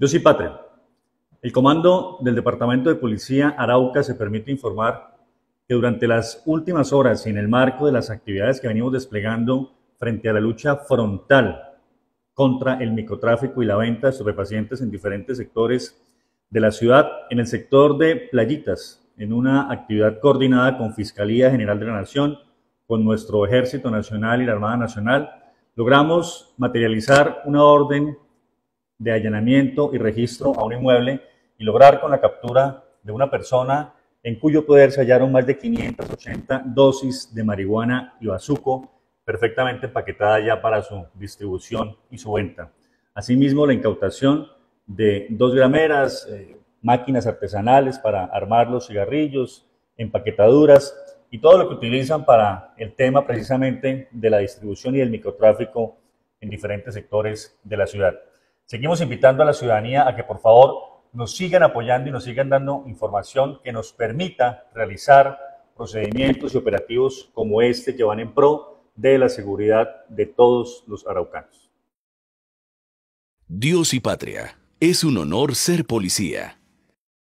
Yo soy Patria. El comando del Departamento de Policía Arauca se permite informar que durante las últimas horas y en el marco de las actividades que venimos desplegando frente a la lucha frontal contra el microtráfico y la venta de estupefacientes en diferentes sectores de la ciudad, en el sector de Playitas, en una actividad coordinada con Fiscalía General de la Nación, con nuestro Ejército Nacional y la Armada Nacional, logramos materializar una orden de allanamiento y registro a un inmueble y lograr con la captura de una persona en cuyo poder se hallaron más de 580 dosis de marihuana y bazuco perfectamente empaquetada ya para su distribución y su venta. Asimismo, la incautación de dos grameras, eh, máquinas artesanales para armar los cigarrillos, empaquetaduras y todo lo que utilizan para el tema precisamente de la distribución y del microtráfico en diferentes sectores de la ciudad. Seguimos invitando a la ciudadanía a que por favor nos sigan apoyando y nos sigan dando información que nos permita realizar procedimientos y operativos como este que van en pro de la seguridad de todos los araucanos. Dios y patria, es un honor ser policía.